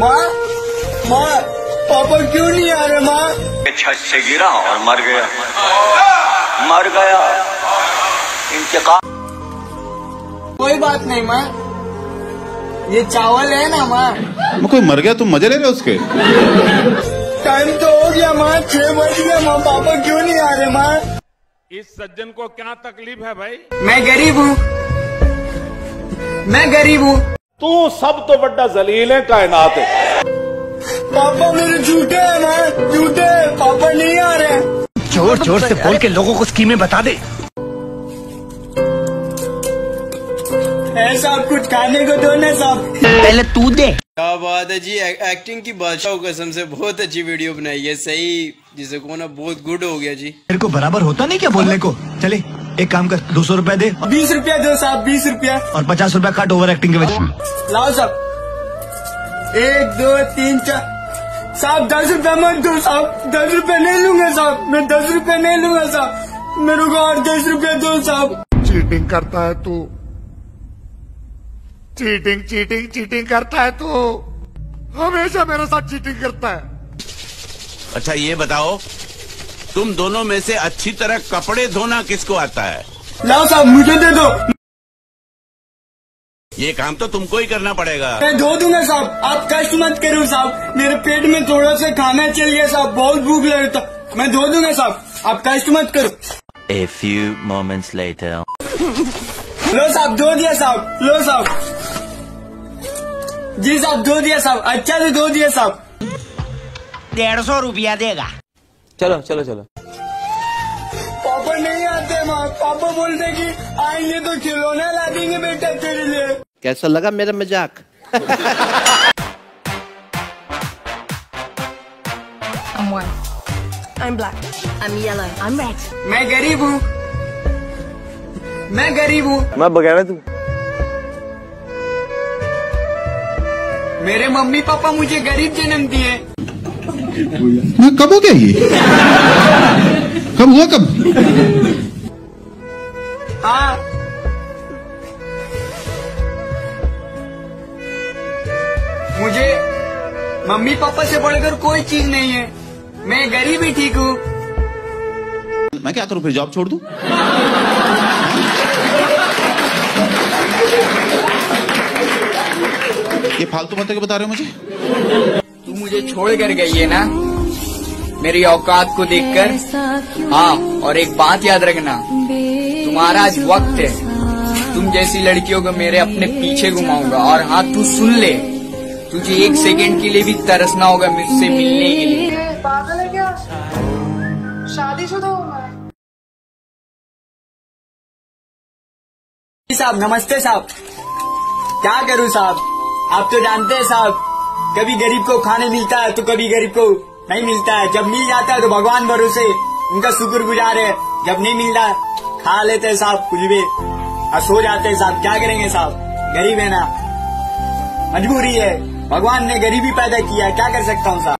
माँ माँ पापा क्यों नहीं आ रहे माँ? छत से गिरा और मर गया। मर गया। इंतकाम कोई बात नहीं माँ। ये चावल है ना माँ। मैं कोई मर गया तुम मज़े ले रहे हो उसके? टाइम तो हो गया माँ छह बज गया माँ पापा क्यों नहीं आ रहे माँ? इस सज्जन को क्या तकलीफ़ है भाई? मैं गरीब हूँ। मैं गरीब हूँ। तू सब तो बड़ा जलील है कायनात है। पापा मेरे झूठे हैं माँ झूठे पापा नहीं आ रहे। ज़ोर ज़ोर से बोल के लोगों को स्कीमें बता दे। ऐसा कुछ खाने को दो ना साहब। पहले तू दे। क्या बात है जी एक- एक्टिंग की बादशाह कसम से बहुत अच्छी वीडियो बनाई है सही जिसे को ना बहुत गुड हो गया जी। मेरे को बराबर होता नहीं क्या बोलने को? चले। एक काम कर दो सौ रूपया दे। बीस रूपया दो साहब बीस रूपया। और पचास रूपया काट ओवर एक्टिंग के वजह लाओ साहब एक दो तीन चार। साहब दस रुपया मत दो साहब। दस रुपया नहीं लूँगा साहब। मैं दस रुपया नहीं लूँगा साहब। मेरे को और दस रुपया दो साहब। चीटिंग करता है तू। चीटिंग चीटिंग चीटिंग करता है तू। हमेशा मेरे साथ चीटिंग करता है। अच्छा ये बताओ तुम दोनों में से अच्छी तरह कपड़े धोना किसको आता है? लाओ साहब मुझे दे दो। ये काम तो तुमको ही करना पड़ेगा। मैं धो दूँगा साहब। आप कष्ट मत करो साहब। मेरे पेट में थोड़ा सा खाना चाहिए साहब। बहुत भूख लग था मैं धो दूँगा साहब। आप कष्ट मत करो। A few moments later. लो साहब धो दिया साहब। लो साहब। जी साहब धो दिया साहब। अच्छा से धो दिया साहब। डेढ़ सौ रूपया देगा। चलो चलो चलो पापा नहीं आते माँ पापा बोलते कि आएँगे तो खिलौना ला देंगे बेटा तेरे लिए कैसा लगा मेरा मज़ाक I'm white. I'm black. I'm yellow. I'm red. मैं गरीब हूँ मैं गरीब हूँ मैं बगैर तू मेरे मम्मी पापा मुझे गरीब जन्म दिए मैं कब हो गया ये? कब हुआ कब? हाँ। मुझे मम्मी पापा से बढ़कर कोई चीज़ नहीं है। मैं गरीब ही ठीक हूँ। मैं क्या करूँ फिर जॉब छोड़ दूँ? ये फालतू बातें बता रहे हो मुझे। मुझे छोड़ कर गई है ना? मेरी औकात को देखकर? हाँ और एक बात याद रखना। तुम्हारा आज वक्त है। तुम जैसी लड़कियों को मेरे अपने पीछे घुमाऊँगा। और हाँ तू सुन ले। तुझे एक सेकंड के लिए भी तरसना होगा मुझसे मिलने के लिए। पागल है क्या? शादीशुदा हूँ मैं साहब नमस्ते साहब। क्या करूँ साहब? आप तो जानते हैं साहब कभी गरीब को खाने मिलता है तो कभी गरीब को नहीं मिलता है। जब मिल जाता है तो भगवान भरोसे, उनका शुक्र गुजार है। जब नहीं मिलता, खा लेते हैं साहब, कुछ भी। और सो जाते हैं साहब, क्या करेंगे साहब? गरीब है ना। मजबूरी है। भगवान ने गरीबी पैदा किया क्या कर सकता हूँ साहब?